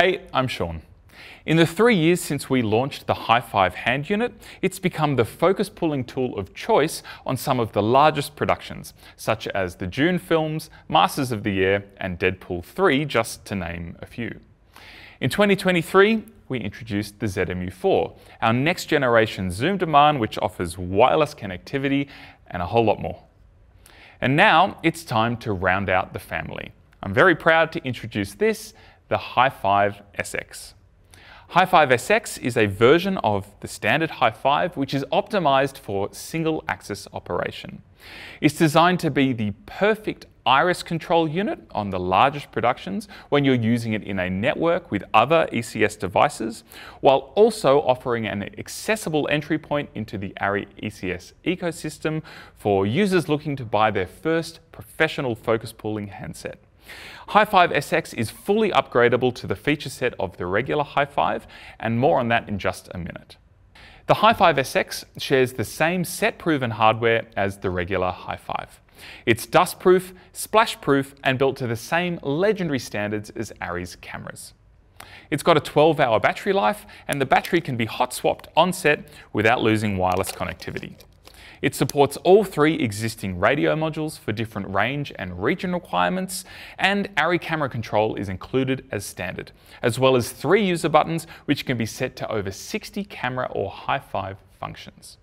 Hey, I'm Sean. In the three years since we launched the Hi5 hand unit, it's become the focus pulling tool of choice on some of the largest productions, such as the Dune films, Masters of the Air, and Deadpool 3, just to name a few. In 2023, we introduced the ZMU4, our next generation zoom demand, which offers wireless connectivity and a whole lot more. And now it's time to round out the family. I'm very proud to introduce this, the Hi5 SX. Hi5 SX is a version of the standard Hi5 which is optimized for single axis operation. It's designed to be the perfect iris control unit on the largest productions when you're using it in a network with other ECS devices, while also offering an accessible entry point into the ARRI ECS ecosystem for users looking to buy their first professional focus pulling handset. Hi5 SX is fully upgradable to the feature set of the regular Hi5, and more on that in just a minute. The Hi5 SX shares the same set-proven hardware as the regular Hi5. It's dust-proof, splash-proof, and built to the same legendary standards as ARRI's cameras. It's got a 12-hour battery life, and the battery can be hot-swapped on set without losing wireless connectivity. It supports all three existing radio modules for different range and region requirements, and ARRI camera control is included as standard, as well as three user buttons which can be set to over 60 camera or Hi5 functions.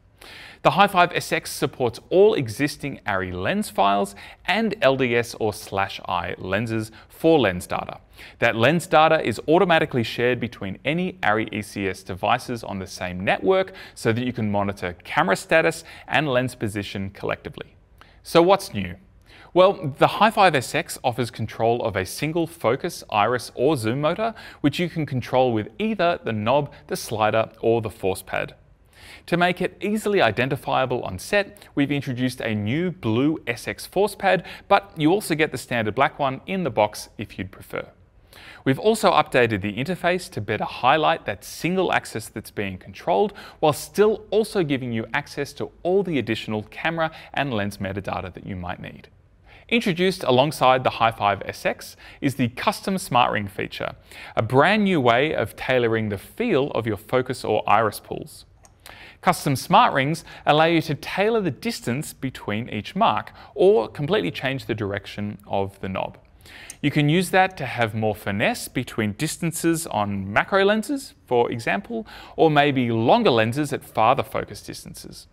The Hi5 SX supports all existing ARRI lens files and LDS or slash I lenses for lens data. That lens data is automatically shared between any ARRI ECS devices on the same network so that you can monitor camera status and lens position collectively. So what's new? Well, the Hi5 SX offers control of a single focus, iris or zoom motor, which you can control with either the knob, the slider or the force pad. To make it easily identifiable on set, we've introduced a new blue SX force pad, but you also get the standard black one in the box if you'd prefer. We've also updated the interface to better highlight that single axis that's being controlled, while still also giving you access to all the additional camera and lens metadata that you might need. Introduced alongside the Hi5 SX is the Custom Smart Ring feature, a brand new way of tailoring the feel of your focus or iris pulls. Custom smart rings allow you to tailor the distance between each mark or completely change the direction of the knob. You can use that to have more finesse between distances on macro lenses, for example, or maybe longer lenses at farther focus distances.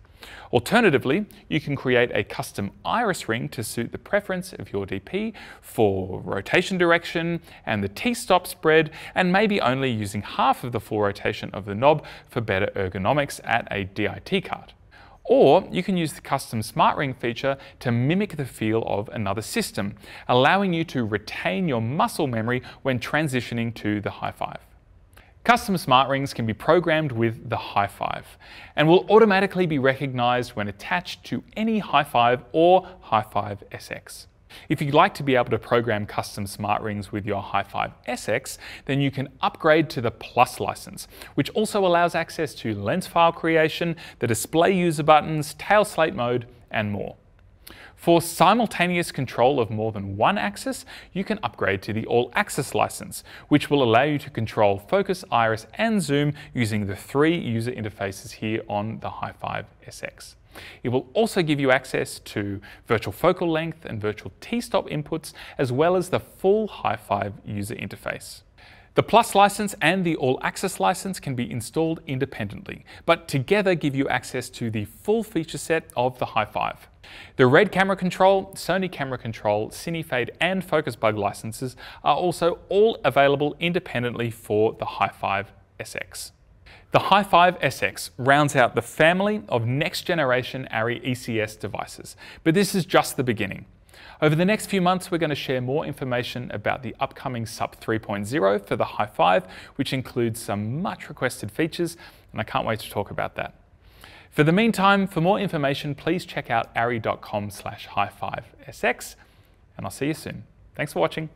Alternatively, you can create a custom iris ring to suit the preference of your DP for rotation direction and the T-stop spread, and maybe only using half of the full rotation of the knob for better ergonomics at a DIT cart. Or you can use the custom smart ring feature to mimic the feel of another system, allowing you to retain your muscle memory when transitioning to the Hi5. Custom smart rings can be programmed with the Hi5 and will automatically be recognized when attached to any Hi5 or Hi5 SX. If you'd like to be able to program custom smart rings with your Hi5 SX, then you can upgrade to the Plus license, which also allows access to lens file creation, the display user buttons, tail slate mode, and more. For simultaneous control of more than one axis, you can upgrade to the All Axis license, which will allow you to control focus, iris, and zoom using the three user interfaces here on the Hi5 SX. It will also give you access to virtual focal length and virtual t-stop inputs, as well as the full Hi5 user interface. The Plus license and the All Axis license can be installed independently, but together give you access to the full feature set of the Hi5. The Red Camera Control, Sony Camera Control, Cinefade and Focusbug licenses are also all available independently for the Hi5 SX. The Hi5 SX rounds out the family of next generation ARRI ECS devices, but this is just the beginning. Over the next few months, we're going to share more information about the upcoming SUP 3.0 for the Hi5, which includes some much requested features, and I can't wait to talk about that. For the meantime, for more information, please check out arri.com slash hi5sx, and I'll see you soon. Thanks for watching.